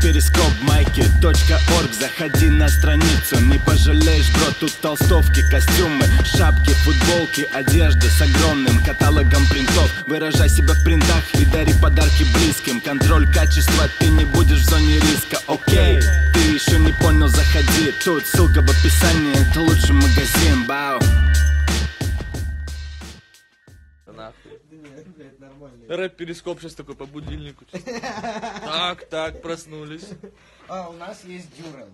перископ майки .орг. Заходи на страницу, не пожалеешь, бро Тут толстовки, костюмы, шапки, футболки Одежда с огромным каталогом принтов. Выражай себя в принтах и дари подарки близким. Контроль качества, ты не будешь в зоне риска, окей Ты еще не понял, заходи. Тут ссылка в описании, это лучший магазин, бау блядь, нормально. Рэп перископ сейчас такой по будильнику. Так, так, проснулись. А, у нас есть Дюрел.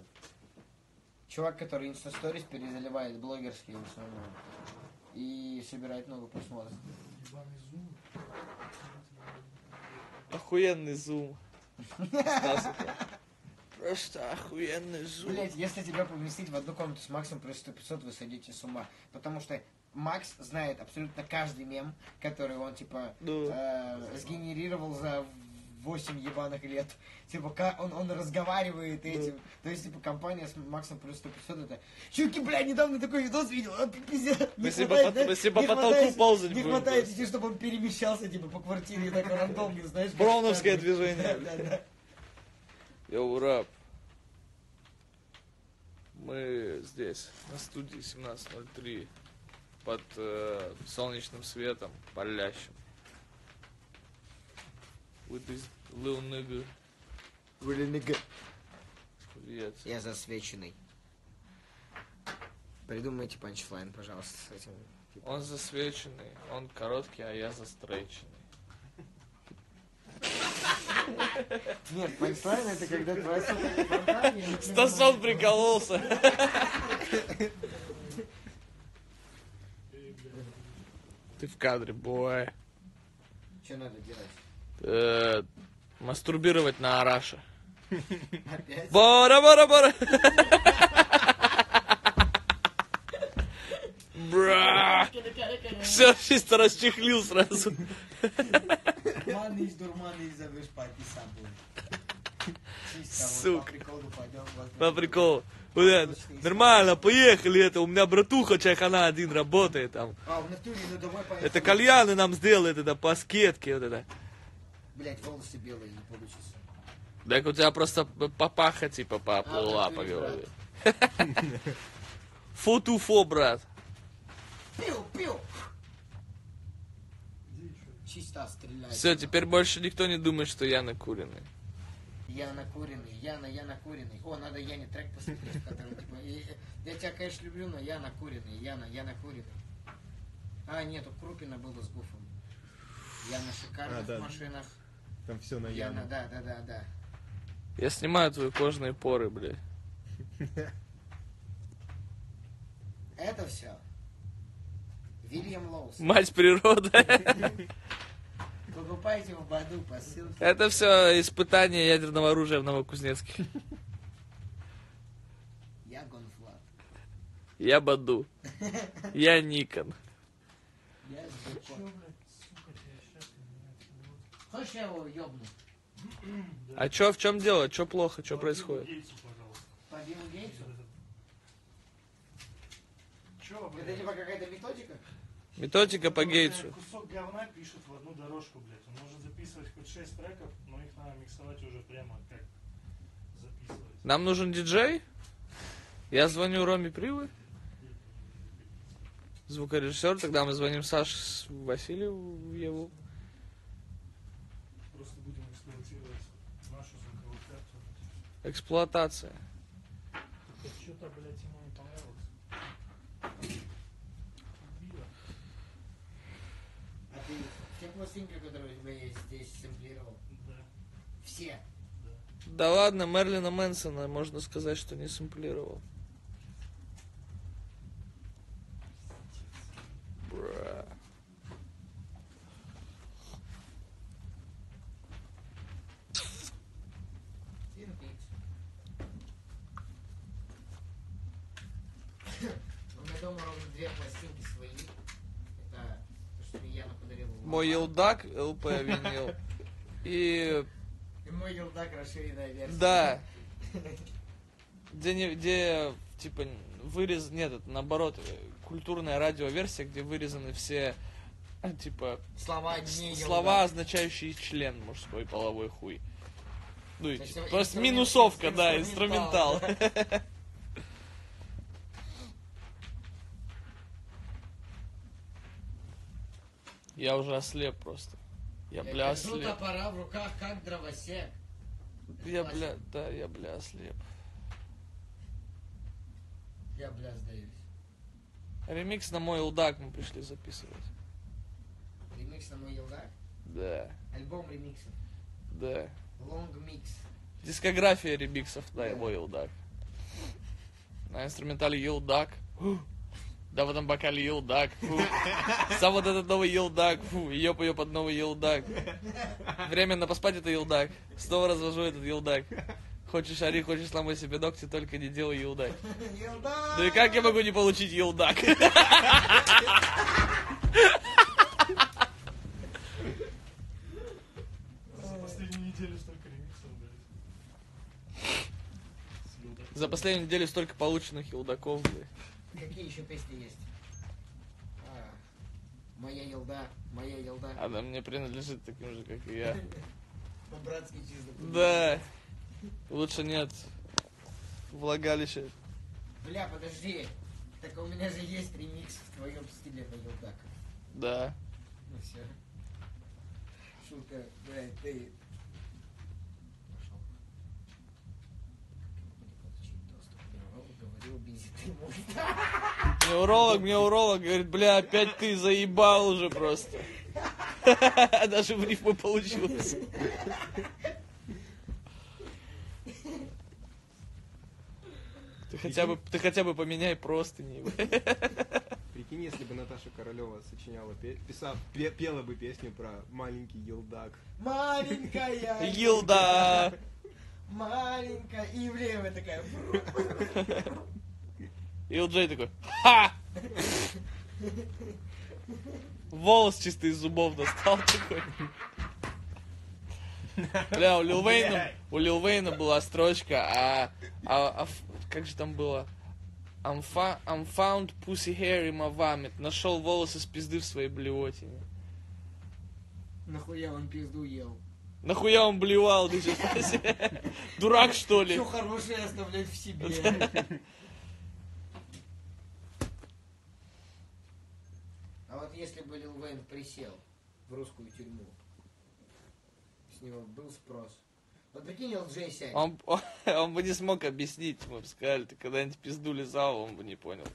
Чувак, который инстасторис перезаливает блогерские в основном. И собирает много просмотров. Охуенный зум. Просто охуенный зум. Блять, если тебя поместить в одну комнату с Максом плюс 100 500, вы сойдете с ума. Потому что Макс знает абсолютно каждый мем, который он, типа, Ну. э, сгенерировал за 8 ебаных лет. Типа, он, он разговаривает этим. То есть, типа, компания с Максом плюс 100 500 это... Чуваки, бля, недавно такой видос видел. А, пи- пиздец. Если хватает, по- по потолку ползать Не хватает, идти, чтобы он перемещался, типа, по квартире так рандомно, знаешь. Броуновское движение. Да, да, да. Йоу, рап. Мы здесь, на студии 17.03, под э, солнечным светом, палящим. With this little nigga. Привет. Я засвеченный. Придумайте панчлайн, пожалуйста, с этим. типа. Он засвеченный, он короткий, а я застрейченный. Нет, панчлайн это когда твоя фантазия Стасон прикололся. Ты в кадре, бой. Что надо делать? Э, Мастурбировать на Араша. Опять? Бора, бора, бора. Бра. Все, чисто расчехлил сразу. Манный дурманный зовешь папи с собой. Сука. По приколу пойдем. вот. По приколу. Бля, Нормально, поехали это. У меня братуха Чайхана один работает там. А, в натуре, ну давай поехали. Это кальяны нам сделает, это по скетке вот это. Блять, волосы белые не получится. Так у тебя просто папаха типа поплыла А, по голове. Фу-ту-фо, брат. Пиу, пиу. Чисто стреляй. Все, теперь больше никто не думает, что я накуренный. Я накуренный, Яна, я накуренный. О, надо Яне трек посмотреть, который типа... Я тебя, конечно, люблю, но я накуренный, Яна, я накуренный. А, нет, у Крупина было с Гуфом. Я на шикарных А, да. машинах. Там все на Яна, Яну. да, да, да, да. Я снимаю твои кожные поры, бля. Это все. Вильям Лоус. Мать природа. Покупайте в Баду по ссылке. Это все испытание ядерного оружия в Новокузнецке. Я Гонфлат. Я Баду. Я Никон. Я. Хочешь я его ёбну? А чё, в чем дело? Чё плохо? Чё происходит? По Биллу Гейтсу? Чё, Это типа какая-то методика? Методика по Гейтсу. Кусок говна пишет в одну дорожку, блядь. Он может записывать хоть 6 треков, но их надо миксовать уже прямо как записывать. Нам нужен диджей? Я звоню Роме Привы. Звукорежиссер, тогда мы звоним Саше Васильеву. Просто будем эксплуатировать нашу звуковую карту. Эксплуатация. Что-то, блядь, ему не понравилось. А ты все пластинки, которые у тебя есть здесь, сэмплировал? Да, Все. да. Да ладно, Мерлина Мэнсона можно сказать, что не сэмплировал. Бра. Меня дома ровно две пластинки свои. Это то, что мне Яна подарила. Мой елдак, ЛП винил. И И мой елдак расширенная версия. да, где, где типа вырез, нет, это наоборот, культурная радиоверсия, где вырезаны все типа Слова не слова, означающие член мужской половой хуй. Ну, и типа, просто минусовка, да, инструментал. инструментал. Я уже ослеп просто. Я, бля, держу ослеп. топора в руках, как дровосек. Я, бля, да, я, бля, ослеп. Я, бля, сдаюсь. Ремикс на мой лдак мы пришли записывать. Ремикс на мой елдак. Да, Альбом ремиксов. да. Лонг микс. Дискография ремиксов на его елдак. На инструментале елдак. Да в этом бокале елдак. Фу. Сам вот этот новый елдак. Фу. Ёп ее под новый елдак. Временно поспать это елдак. Снова развожу этот елдак. Хочешь ори, хочешь сломай себе ногти, только не делай елдак. Ну и как я могу не получить елдак? За последнюю неделю столько ремиксов, блядь. С Елдаком. За последнюю неделю столько полученных елдаков, блядь. Какие еще песни есть? А, моя елда, моя елда. Она мне принадлежит таким же, как и я. По-братски чисто. Да. Лучше нет. Влагалище. Бля, подожди. Так у меня же есть ремикс в твоем стиле на елдак. Да. Ну все. Шутка, блядь, ты... ты. Мне уролог, мне уролог говорит, бля, опять ты заебал уже просто. Даже в рифму получилось. Ты хотя бы, ты хотя бы поменяй простыни. Прикинь, если бы Наташа Королева сочиняла, писала, пе- пела бы песню про маленький елдак. Маленькая, Елда! Маленькая, и влево такая. И Джей такой, ха! Волос чисто из зубов достал такой. Бля, у Лил Вейна, у Лил Вейна была строчка, а, а, а как же там было? I'm, fa- I'm found pussy hair in my vomit. Нашел волосы с пизды в своей блевотине. Нахуя он пизду ел? Нахуя он блевал, ты? Дурак, что ли? Все хорошее оставлять в себе. А вот если бы Лил Вейн присел в русскую тюрьму, с него был спрос. Вот прикинь, сядет. Он, он, он бы не смог объяснить, мы бы сказали, ты когда-нибудь пизду лизал, он бы не понял.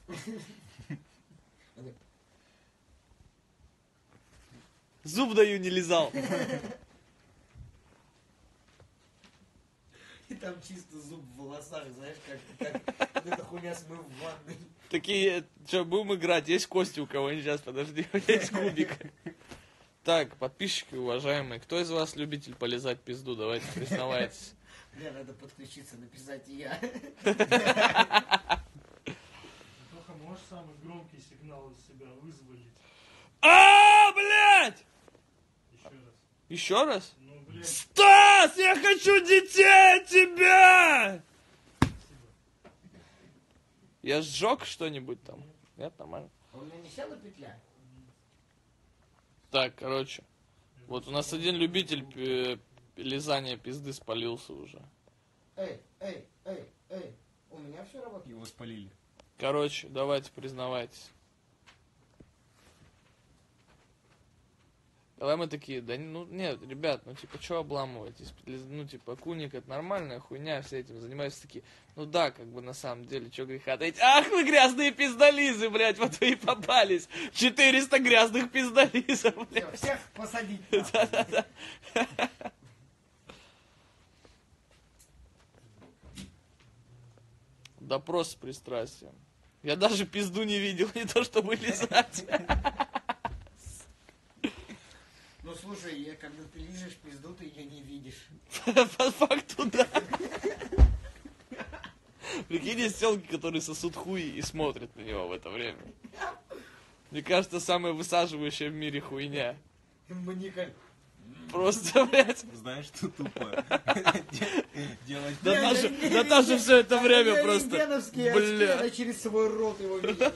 Зуб даю, не лизал. И там чисто зуб в волосах, знаешь, как, как эта хуйня смыв в ванной. Такие, что, будем играть? Есть кости у кого-нибудь сейчас? Подожди, есть кубик. Так, подписчики уважаемые, кто из вас любитель полезать пизду? Давайте признавайтесь. Бля, надо подключиться, написать и я. Тоха, можешь самый громкий сигнал из себя вызволить? А, блядь! Еще раз. Еще раз? Стас, я хочу детей от тебя! Я сжег что-нибудь там? Нет, нормально. А У меня не села петля? Так, короче. Вот у нас один любитель лизания пизды спалился уже. Эй, эй, эй, эй. У меня все работает. Его спалили. Короче, давайте признавайтесь. Давай мы такие, да ну нет, ребят, ну типа, что обламываетесь? Ну типа, куник это нормальная хуйня, все этим занимаются такие. Ну да, как бы на самом деле, что греха таить. Ах вы грязные пиздолизы, блядь, вот вы и попались. 400 грязных пиздолизов, блядь. Всех посадить. Да-да-да. Допрос с пристрастием. Я даже пизду не видел, не то чтобы лизать. Слушай, я, когда ты лижешь пизду, ты ее не видишь. По факту, да. Прикинь, есть телки, которые сосут хуй и смотрят на него в это время. Мне кажется, самая высаживающая в мире хуйня. Маникаль. Просто, блядь, Знаешь, что тупо? Делать Наташа, Наташа все это время просто, рентгеновские очки, бля. она через свой рот его видит.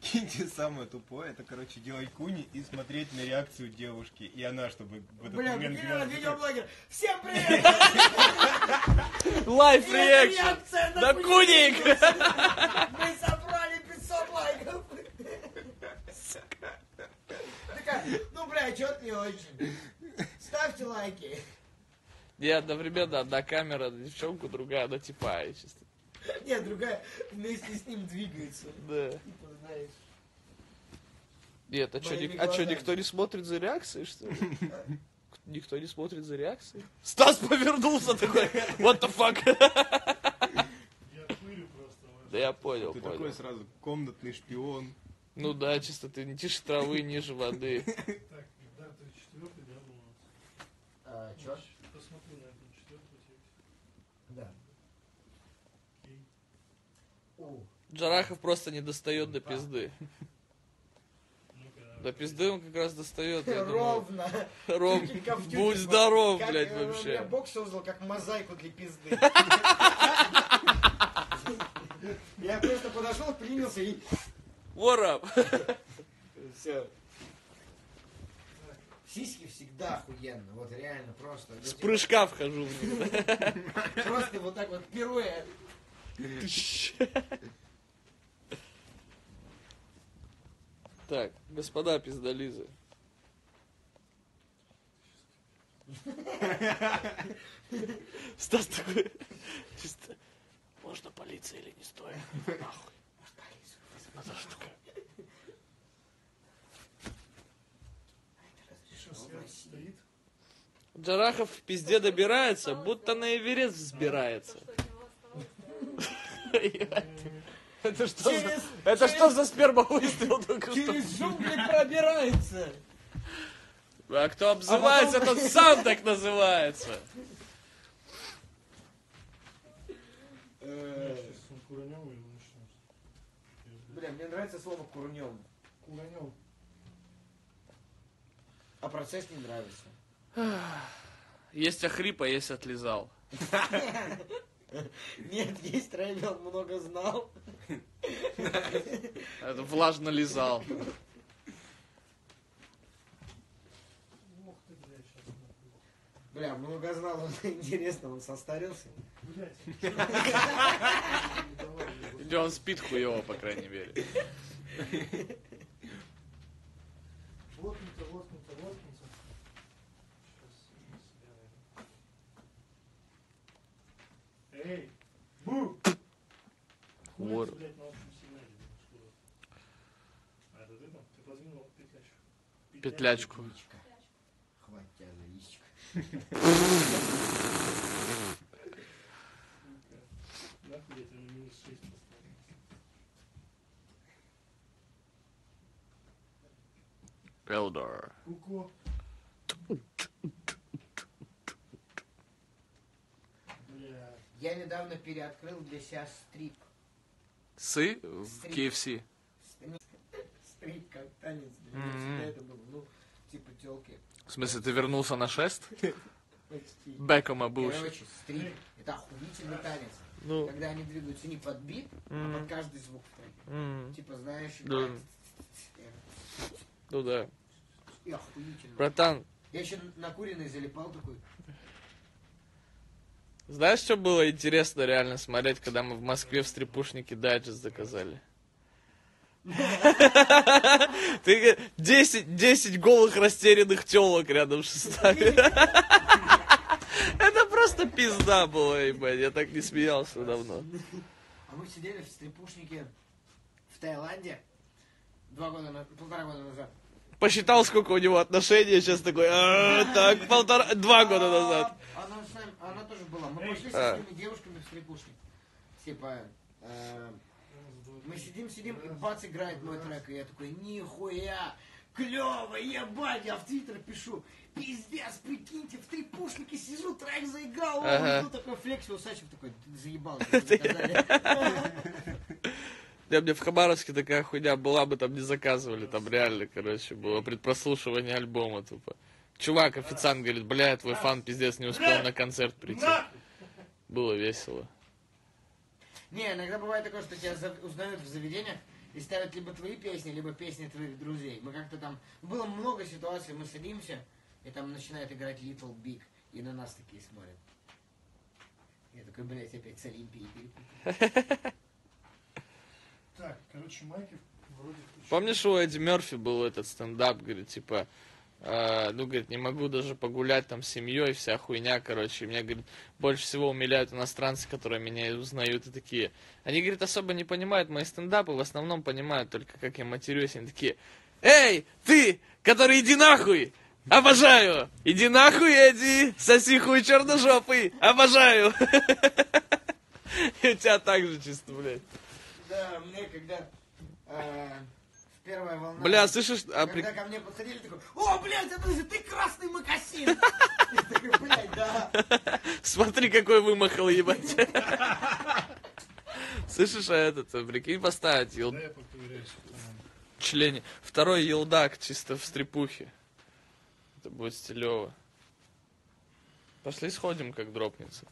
Прикиньте, самое тупое, это, короче, делать куни и смотреть на реакцию девушки. И она, чтобы в этот Бля, момент... делала видеоблогер. Всем привет! Лайф И реакшн! реакция Да Куник! Мы собрали 500 лайков. Такая, ну, бля, чё-то не очень. Ставьте лайки. Не, одновременно одна камера на девчонку, другая на типа, и чисто. Нет, другая вместе с ним двигается. Да. Типа, знаешь. Нет, а что, а чё, глазами. никто не смотрит за реакцией, что ли? Никто не смотрит за реакцией? Стас повернулся такой, what the fuck? Я пырю просто. Да я понял, Ты понял. такой сразу комнатный шпион. Ну да, чисто ты не тише травы, ниже воды. Так, да, ты четвертый, да, был у нас? А, чё? Посмотри на этом четвертый текст. Да. Окей. О, Джарахов просто не достает до пизды. До пизды он как раз достает. Ровно. Ром, будь здоров, как, блядь, э, вообще. Я Бог создал как мозаику для пизды. Я просто подошел, принялся и What up? все. Сиськи всегда охуенно, вот реально просто. С прыжка вхожу в них. Просто вот так вот пируэт. Так, господа пиздолизы. Стас такой, чисто, можно полиция или не стоит? Нахуй. Свет стоит? Джарахов в пизде добирается, будто на Эверест взбирается. Это что, за, Через- это что за сперма выстрел только что? Через джунгли пробирается. А кто обзывается, тот сам так называется. Бля, мне нравится слово курнем, Куранем. а процесс не нравится. Есть охрип, а есть отлизал. Нет, есть Рэйвел много знал. Это влажно лизал. Бля, много знал, он интересно, он состарился. Блядь. Или он спит хуево, по крайней мере. Воткнуто, воткнуто, воткнуто. Сейчас, Эй! Бу! Хуй Вот. ты, блядь, на общем сигнале, блядь, скоро. А это ты там? Ты подвинул петлячку. Петлячку. Яичко. Хватит тебя за яичко. Сука. Нахуй я тебя на минус 6 поставил. Элдор. Куку. Бля. Я недавно переоткрыл для себя стрип. Сы в KFC. Стрип как танец. Для меня всегда это было, ну, типа телки. В смысле, ты вернулся на шест? Почти. Бэком обуш. Короче, стрип. Это охуительный танец. Ну, Когда они двигаются не под бит, а под каждый звук в треке. м, Типа, знаешь, Да. ну да. и охуительно. Братан, Я еще накуренный залипал такой. Знаешь, что было интересно реально смотреть, когда мы в Москве в стрипушнике дайджест заказали? Ты 10, 10 голых растерянных телок рядом шестами. Это просто пизда была, ебать. Я так не смеялся давно. А мы сидели в стрипушнике в Таиланде два года, полтора года назад. Посчитал, сколько у него отношений, сейчас такой, «А, так, полтора, два года назад. А Она, она тоже была. Мы пошли А. со своими девушками в стрипушник. Типа, э, мы сидим, сидим, и бац, играет мой трек. И я такой, нихуя, клево, ебать, я в твиттер пишу. Пиздец, прикиньте, в трипушнике сижу, трек заиграл. Ага. Ну, такой флекс, и Усачев такой, ты заебал. тебе заказали». Я мне в Хабаровске такая хуйня была бы, там не заказывали, там реально, короче, было предпрослушивание альбома тупо. Чувак, официант говорит, бля, твой фан пиздец не успел на концерт прийти. Было весело. Не, иногда бывает такое, что тебя узнают в заведениях, и ставят либо твои песни, либо песни твоих друзей. Мы как-то там... Было много ситуаций, мы садимся, и там начинает играть Little Big, и на нас такие смотрят. Я такой, блядь, опять с Олимпией. Так, короче, майки вроде. Помнишь, у Эдди Мерфи был этот стендап, говорит, типа, э, ну, говорит, не могу даже погулять там с семьей, вся хуйня, короче. И меня, говорит, больше всего умиляют иностранцы, которые меня узнают и такие. Они, говорит, особо не понимают мои стендапы, в основном понимают только, как я матерюсь. Они такие, эй, ты, который иди нахуй! Обожаю! Иди нахуй, Эдди! Соси хуй черножопый! Обожаю! И у тебя так же чисто, блядь. Да, мне когда э, в первая волна... Бля, слышишь, а при- Когда ко мне подходили, такой, о, блядь, это же ты красный макасин! Я такой, блядь, да. Смотри, какой вымахал, ебать. Слышишь, а этот, прикинь, поставить ел... Я члене. Второй елдак чисто в стрипухе. Это будет стилево. Пошли сходим, как дропнется.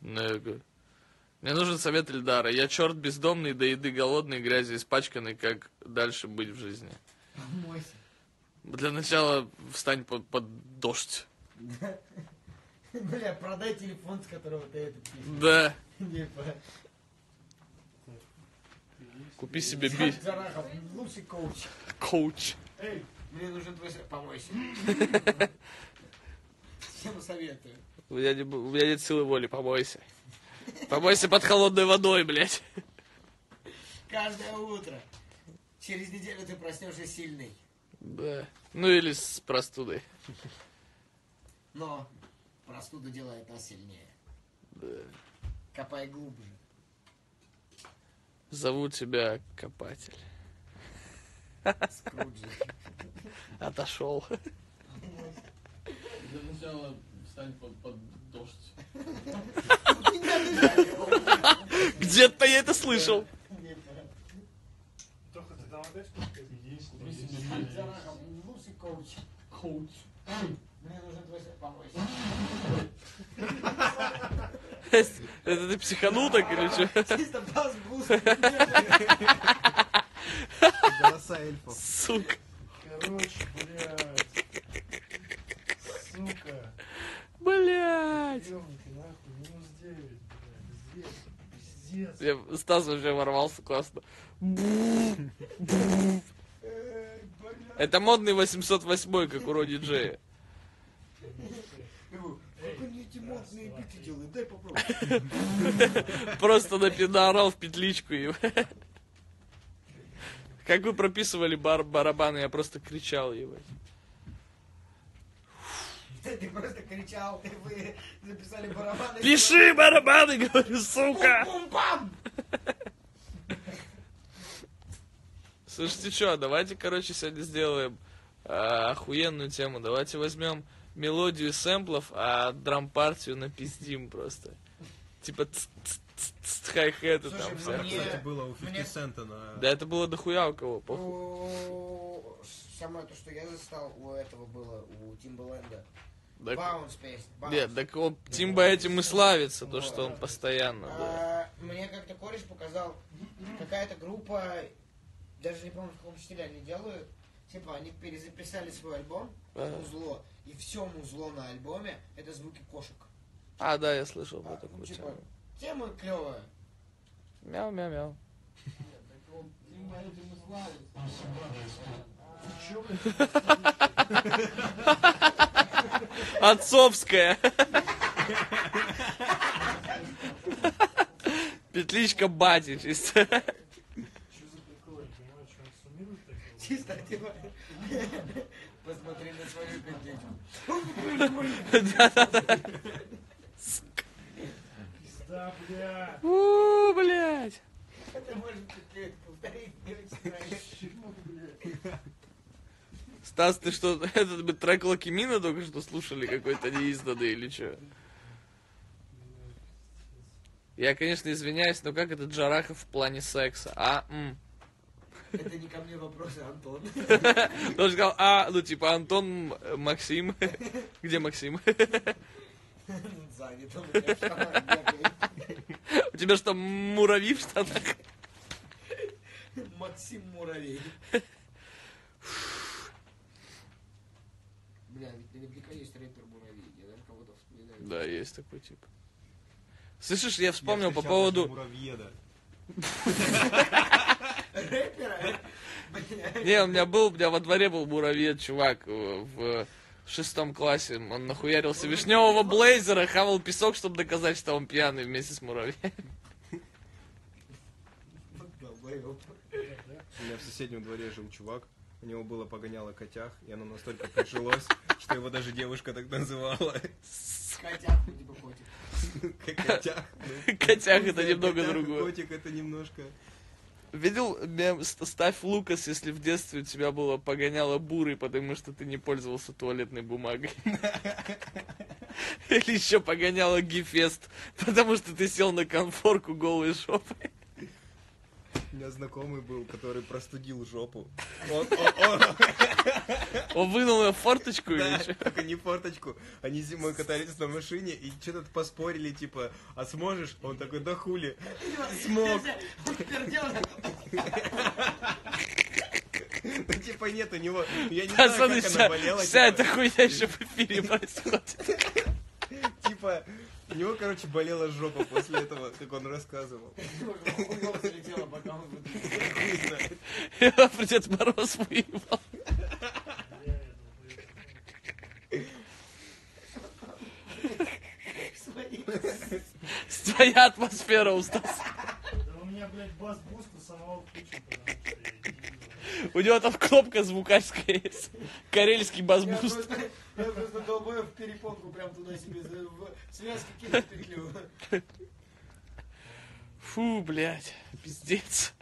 Нега. Мне нужен совет Эльдара. Я черт бездомный, до еды голодный, грязи испачканный. Как дальше быть в жизни? Помойся. Для начала встань под, под дождь. Бля, продай телефон, с которого ты это пишешь. Да. Типа, Купи себе би... Лучший коуч. коуч. Эй, мне нужен твой совет. Помойся. Всем советую. У меня, не, бу- у меня нет силы воли, помойся. Помойся под холодной водой, блядь. Каждое утро. Через неделю ты проснешься сильный. Да. Ну или с простудой. Но простуда делает нас сильнее. Да. Копай глубже. Зовут тебя Копатель. Скруджи. Отошел. Для начала встань под, под дождь. Где-то я это слышал. Тоха, ты там опять купил? Зарахов, лучший коуч. Коуч. Мне нужен твой совет. Помойся. Это ты психанул так или что? Чисто. Голоса эльфов. Сука. Короче, блядь. Сука. Блять. Ёбнуты, нахуй, минус 9, блядь. Здесь. Пиздец. Я, Стас вообще ворвался классно. Это модный 808, как у Роди Джея. Попробуй. Просто напидорал в петличку его. Как вы прописывали бар барабаны, я просто кричал его. Ты просто кричал, вы записали барабаны. Пиши барабаны, говорю, сука! Слушайте, что, давайте, короче, сегодня сделаем а, охуенную тему. Давайте возьмем мелодию сэмплов, а драм-партию напиздим просто. Типа хай-хеты там мне- всякие. Это было у 50 мне- Цента на... Да это было дохуя у кого, похуй. Самое то, что я застал, у этого было, у Тимбаленда. Так- Баунс песня. Bounce. Нет, так он, Тимба этим и славится, то, Вот. что он постоянно. А, Мне как-то кореш показал, какая-то группа, даже не помню, в каком стиле они делают, типа они перезаписали свой альбом, Ага. музло, и все музло на альбоме это звуки кошек. А, да, я слышал А, про такую ну, типа, тему. тема клевая. Мяу-мяу-мяу. Чё, блядь? Отцовская. Петличка бати чисто. Посмотри на свою петличку. Да-да-да. Пизда, бля. У, блядь. Ты можешь петлю повторить, не очень нравится. Чего, блядь? Стас, ты что, этот бы трек Лакимина только что слушали какой-то неизданный или что? Я, конечно, извиняюсь, но как это Джарахов в плане секса? А, м. Это не ко мне вопросы, Антон. Он сказал, а, ну типа Антон, М- Максим. Где Максим? Занят, у тебя что, муравьи в штанах? муравей. Бля, ведь наверняка есть рэпер муравей. Я даже кого-то вспоминаю. Да, есть такой тип. Слышишь, я вспомнил Я по поводу... Рэпера? Не, у меня был, у меня во дворе был муравьед, чувак, э, в шестом классе. Он нахуярился вишневого блейзера, хавал песок, чтобы доказать, что он пьяный вместе с муравьем. У меня в соседнем дворе жил чувак, у него было погоняло котях, и оно настолько прижилось, что его даже девушка так называла. Котятку, типа котик. Котях. Котях это немного Котях другое. Котик это немножко... Видел мем «Ст- «Ставь Лукас, если в детстве у тебя было погоняло бурый, потому что ты не пользовался туалетной бумагой». Или еще погоняло Гефест, потому что ты сел на конфорку голой жопой. У меня знакомый был, который простудил жопу. Он, он- он- Он вынул ее форточку да, или что? только не форточку. Они зимой катались на машине и что-то поспорили, типа, а сможешь? Он такой, да хули. Смог. Ну, типа, нет у него... Я не Пацаны, знаю, как вся, она болела. вся типа, эта хуйня еще в эфире происходит. Типа, у него, короче, болела жопа после этого, как он рассказывал. Дед Мороз выебал. Я это, Свои. Твоя атмосфера, Устас. Да у меня, блядь, бас-буст у самого включен, потому что я не вижу. У него там кнопка звукачская есть. Карельский бас-буст. я перепонку прям туда себе в связки кинул петлю. Фу, блядь, пиздец.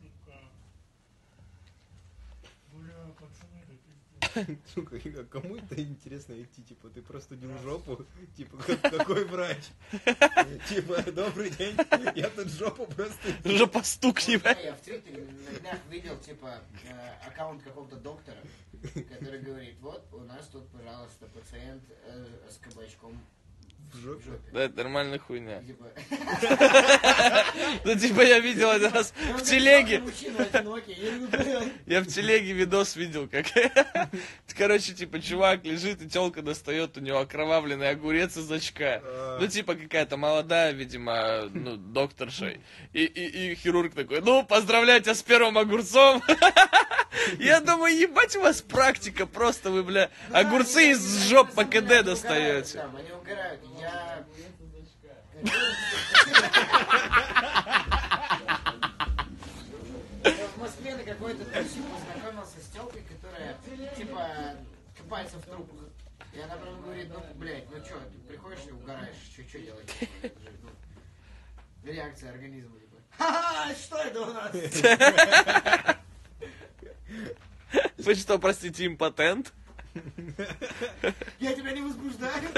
Сука. Бля, пацаны, да пиздец. Сука, а кому это интересно идти? Типа, ты простудил жопу? Типа, как- какой врач? Типа, добрый день, я тут жопу простудил. Жопостук, Да, ебать. я в Твиттере на днях видел, типа, э, аккаунт какого-то доктора, который говорит, вот, у нас тут, пожалуйста, пациент э, с кабачком В жопе. Да, это нормальная хуйня. Ну, типа, я видел один раз «Ну, в телеге. Я в телеге видос видел, как... Короче, типа, чувак лежит, и телка достает у него окровавленный огурец из очка. А. Ну, типа, какая-то молодая, видимо, ну, докторша. И, и, и хирург такой, ну, поздравляю тебя с первым огурцом. Я думаю, ебать у вас практика, просто вы, бля, огурцы из жоп по КД достаете. Они угорают. Я... В Москве на какой-то тусе познакомился с телкой, которая, типа, копается в трупах. И она прям говорит, ну, блядь, ну чё, ты приходишь и угораешь, чё, чё делать? Реакция организма, типа. Ха-ха, что это у нас? Вы что, простите, импотент? Я тебя не возбуждаю?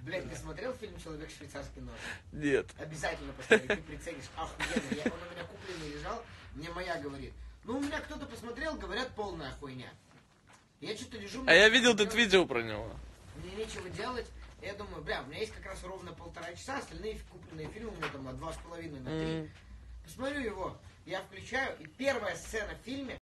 Блядь, ты смотрел фильм «Человек швейцарский нож»? Нет. Обязательно посмотри, ты приценишь. Охуенно. Я, он у меня купленный лежал, мне моя говорит. Ну, у меня кто-то посмотрел, говорят, полная хуйня. Я что-то лежу... А я видел тут тут видео про него. Мне нечего делать. Я думаю, бля, у меня есть как раз ровно полтора часа, остальные купленные фильмы у меня там на два с половиной, на три. Посмотрю его, я включаю, и первая сцена в фильме